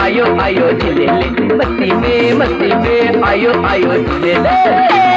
आयो आयो झूले ले मस्ती में मस्ती में आयो आयो झूले ले